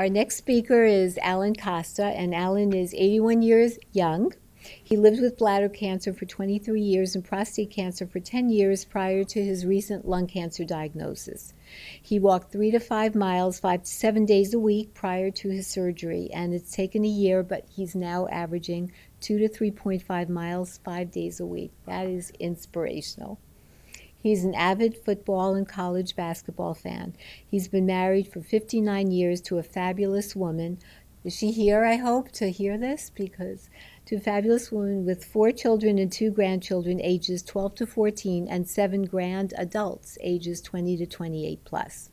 Our next speaker is Allen Costa, and Allen is 81 years young. He lived with bladder cancer for 23 years and prostate cancer for 10 years prior to his recent lung cancer diagnosis. He walked three to five miles, five to seven days a week prior to his surgery, and it's taken a year, but he's now averaging two to 3.5 miles five days a week. That is inspirational. He's an avid football and college basketball fan. He's been married for 59 years to a fabulous woman. Is she here, I hope, to hear this? Because to a fabulous woman with four children and two grandchildren, ages 12 to 14, and seven grand adults, ages 20 to 28 plus.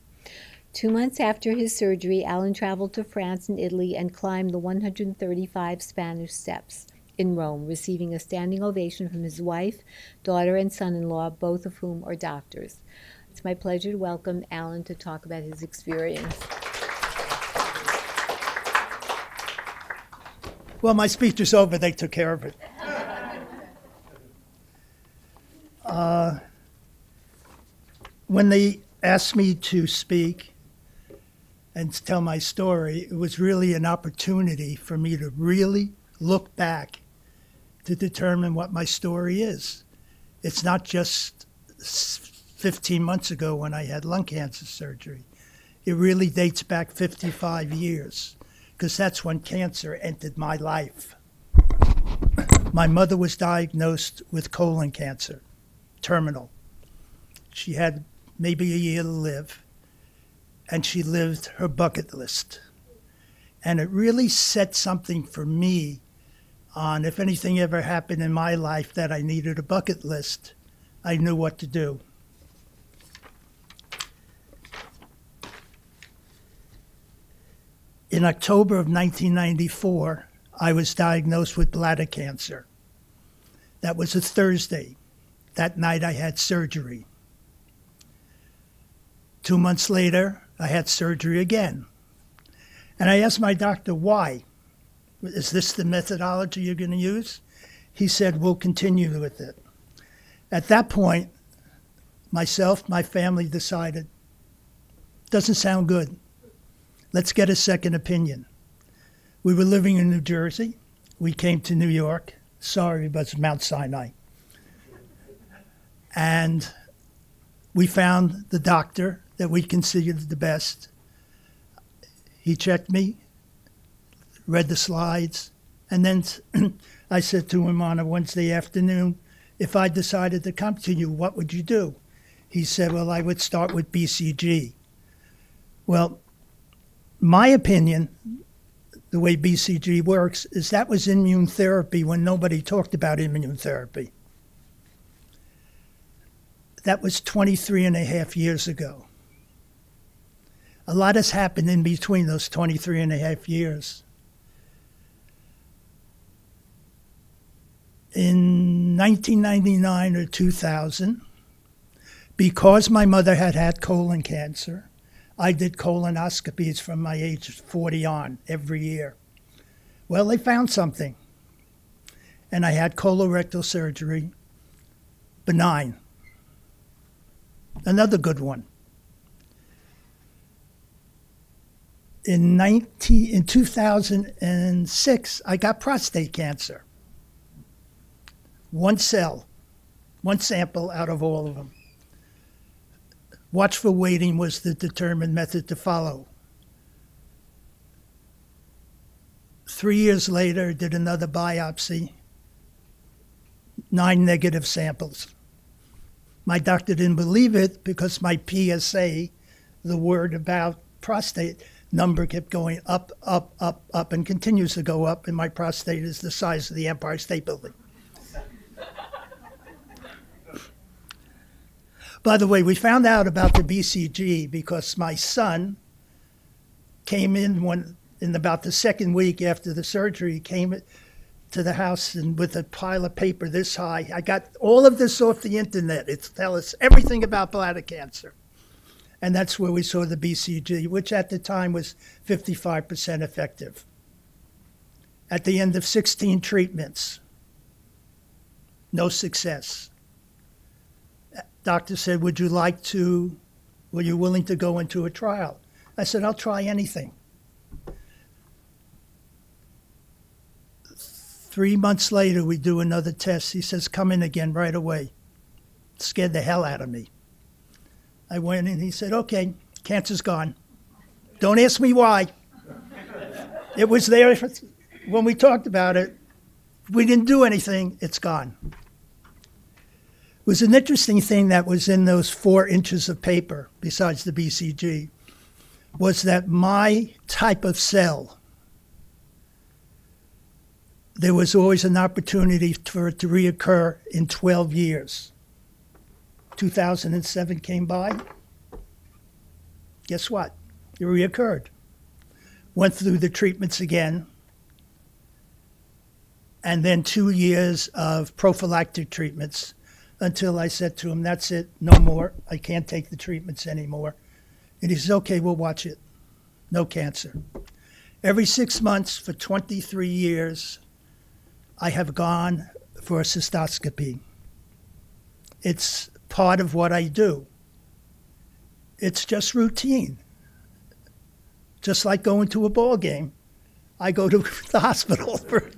Two months after his surgery, Allen traveled to France and Italy and climbed the 135 Spanish steps in Rome, receiving a standing ovation from his wife, daughter, and son in law, both of whom are doctors. It's my pleasure to welcome Allen to talk about his experience. Well, my speech is over. They took care of it. Uh, when they asked me to speak and to tell my story, it was really an opportunity for me to really look back to determine what my story is. It's not just 15 months ago when I had lung cancer surgery. It really dates back 55 years because that's when cancer entered my life. My mother was diagnosed with colon cancer, terminal. She had maybe a year to live, and she lived her bucket list. And it really set something for me on if anything ever happened in my life that I needed a bucket list, I knew what to do. In October of 1994, I was diagnosed with bladder cancer. That was a Thursday. That night I had surgery. Two months later, I had surgery again. And I asked my doctor why. Is this the methodology you're going to use? He said, We'll continue with it. At that point, myself, my family decided, doesn't sound good. Let's get a second opinion. We were living in New Jersey. We came to New York. Sorry, but it's Mount Sinai. And we found the doctor that we considered the best. He checked me, read the slides, and then I said to him on a Wednesday afternoon, if I decided to come to you, what would you do? He said, well, I would start with BCG. Well, my opinion, the way BCG works, is that was immune therapy when nobody talked about immune therapy. That was 23 and a half years ago. A lot has happened in between those 23 and a half years. In 1999 or 2000, because my mother had had colon cancer, I did colonoscopies from my age 40 on every year. Well, they found something. And I had colorectal surgery, benign. Another good one. In, 19, in 2006, I got prostate cancer one cell, one sample out of all of them. Watchful waiting was the determined method to follow. Three years later, did another biopsy, nine negative samples. My doctor didn't believe it because my PSA, the word about prostate, number kept going up, up, up, up, and continues to go up, and my prostate is the size of the Empire State Building. By the way, we found out about the BCG because my son came in when in about the second week after the surgery He came to the house and with a pile of paper this high. I got all of this off the internet. It tells us everything about bladder cancer. And that's where we saw the BCG, which at the time was 55% effective. At the end of 16 treatments, no success doctor said, Would you like to, were you willing to go into a trial? I said, I'll try anything. Three months later, we do another test. He says, Come in again right away. Scared the hell out of me. I went in, he said, Okay, cancer's gone. Don't ask me why. it was there when we talked about it. We didn't do anything, it's gone. Was an interesting thing that was in those four inches of paper, besides the BCG, was that my type of cell, there was always an opportunity for it to reoccur in 12 years. 2007 came by. Guess what? It reoccurred. Went through the treatments again. And then two years of prophylactic treatments until I said to him, That's it, no more. I can't take the treatments anymore. And he says, Okay, we'll watch it. No cancer. Every six months for 23 years, I have gone for a cystoscopy. It's part of what I do. It's just routine. Just like going to a ball game. I go to the hospital for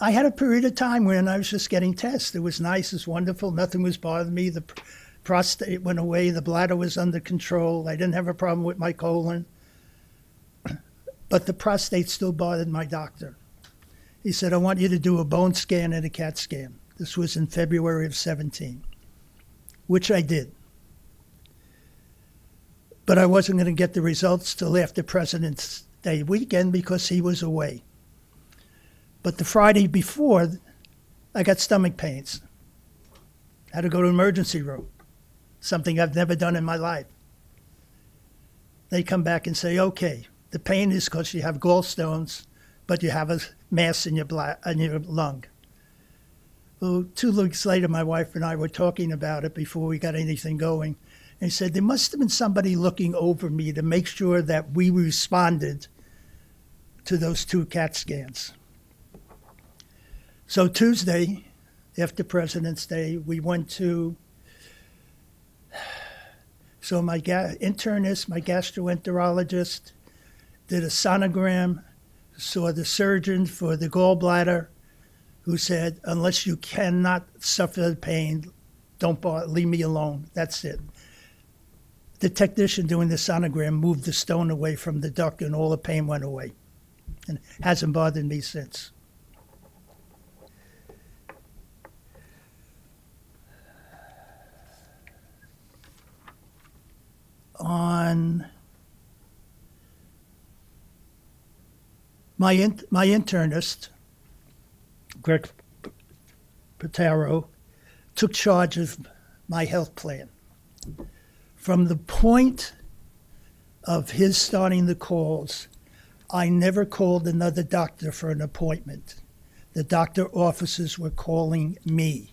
I had a period of time when I was just getting tests. It was nice, it was wonderful, nothing was bothering me. The prostate went away, the bladder was under control. I didn't have a problem with my colon. But the prostate still bothered my doctor. He said, I want you to do a bone scan and a CAT scan. This was in February of 17, which I did. But I wasn't going to get the results till after President's Day weekend because he was away. But the Friday before, I got stomach pains. Had to go to emergency room, something I've never done in my life. They come back and say, okay, the pain is because you have gallstones, but you have a mass in your, bla- in your lung. Well, two weeks later, my wife and I were talking about it before we got anything going. And said, There must have been somebody looking over me to make sure that we responded to those two CAT scans. So Tuesday, after President's Day, we went to. So my ga- internist, my gastroenterologist, did a sonogram, saw the surgeon for the gallbladder, who said, "Unless you cannot suffer the pain, don't leave me alone. That's it." The technician doing the sonogram moved the stone away from the duct, and all the pain went away, and hasn't bothered me since. On my in, my internist, Greg Pataro, took charge of my health plan. From the point of his starting the calls, I never called another doctor for an appointment. The doctor offices were calling me.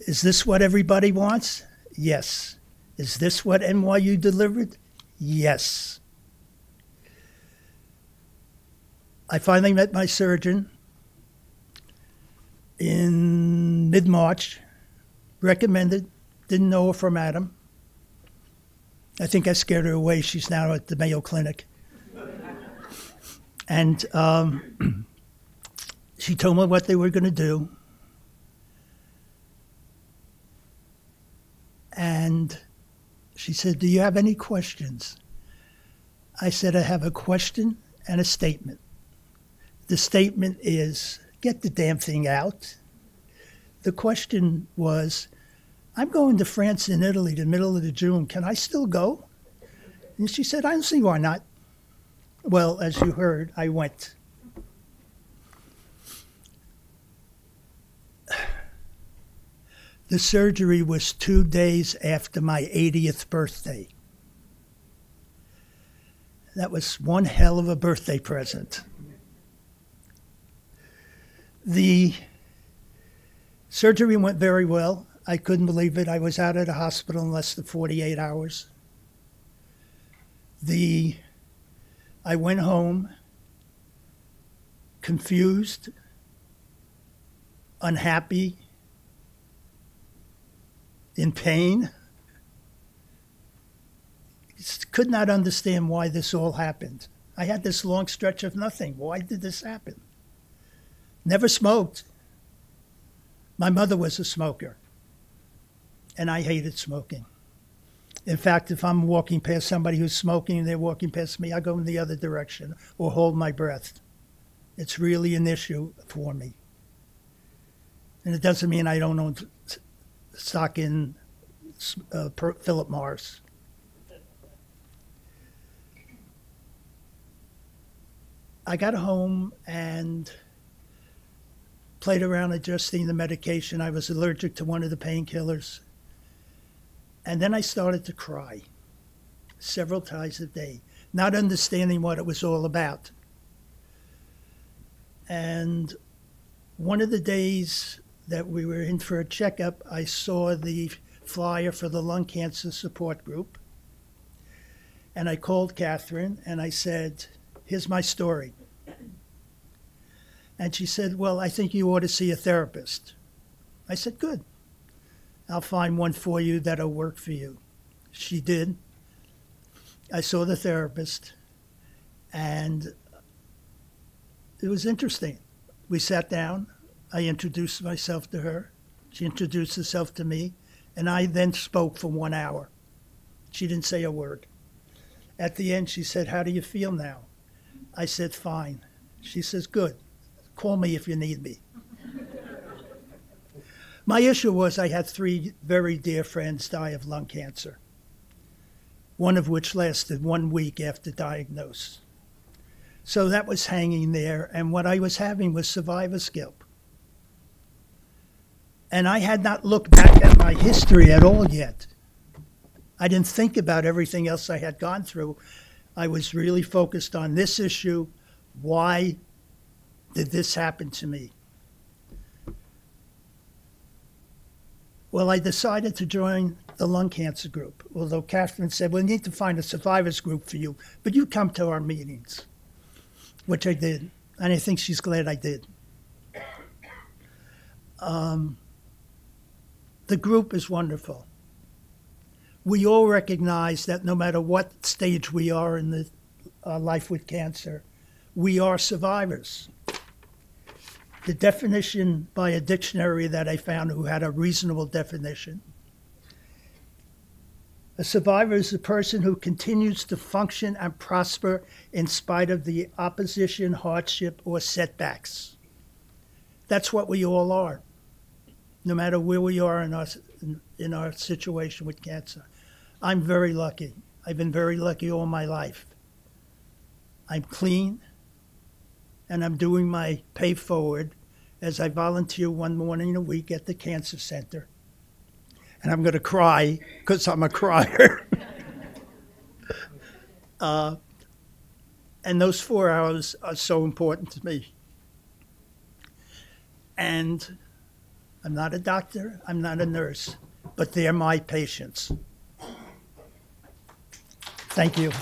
Is this what everybody wants? Yes. Is this what NYU delivered? Yes. I finally met my surgeon in mid March, recommended, didn't know her from Adam. I think I scared her away. She's now at the Mayo Clinic. and um, she told me what they were going to do. And she said, Do you have any questions? I said, I have a question and a statement. The statement is, Get the damn thing out. The question was, I'm going to France and Italy the middle of the June. Can I still go? And she said, I don't see why not. Well, as you heard, I went. The surgery was two days after my 80th birthday. That was one hell of a birthday present. The surgery went very well. I couldn't believe it. I was out of the hospital in less than 48 hours. The I went home confused, unhappy, in pain. could not understand why this all happened. I had this long stretch of nothing. Why did this happen? Never smoked. My mother was a smoker, and I hated smoking. In fact, if I'm walking past somebody who's smoking and they're walking past me, I go in the other direction or hold my breath. It's really an issue for me. And it doesn't mean I don't own s- stock in uh, Philip Morris. I got home and played around adjusting the medication. I was allergic to one of the painkillers. And then I started to cry several times a day, not understanding what it was all about. And one of the days that we were in for a checkup, I saw the flyer for the lung cancer support group. And I called Catherine and I said, Here's my story. And she said, Well, I think you ought to see a therapist. I said, Good. I'll find one for you that'll work for you. She did. I saw the therapist, and it was interesting. We sat down. I introduced myself to her. She introduced herself to me, and I then spoke for one hour. She didn't say a word. At the end, she said, How do you feel now? I said, Fine. She says, Good. Call me if you need me. My issue was I had three very dear friends die of lung cancer, one of which lasted one week after diagnosis. So that was hanging there, and what I was having was survivor's guilt. And I had not looked back at my history at all yet. I didn't think about everything else I had gone through. I was really focused on this issue. Why did this happen to me? Well, I decided to join the lung cancer group, although Catherine said, we need to find a survivors group for you, but you come to our meetings, which I did. And I think she's glad I did. Um, the group is wonderful. We all recognize that no matter what stage we are in the uh, life with cancer, we are survivors the definition by a dictionary that I found who had a reasonable definition. A survivor is a person who continues to function and prosper in spite of the opposition, hardship, or setbacks. That's what we all are, no matter where we are in our, in our situation with cancer. I'm very lucky. I've been very lucky all my life. I'm clean and I'm doing my pay forward as I volunteer one morning a week at the cancer center. And I'm going to cry because I'm a crier. uh, and those four hours are so important to me. And I'm not a doctor, I'm not a nurse, but they're my patients. Thank you.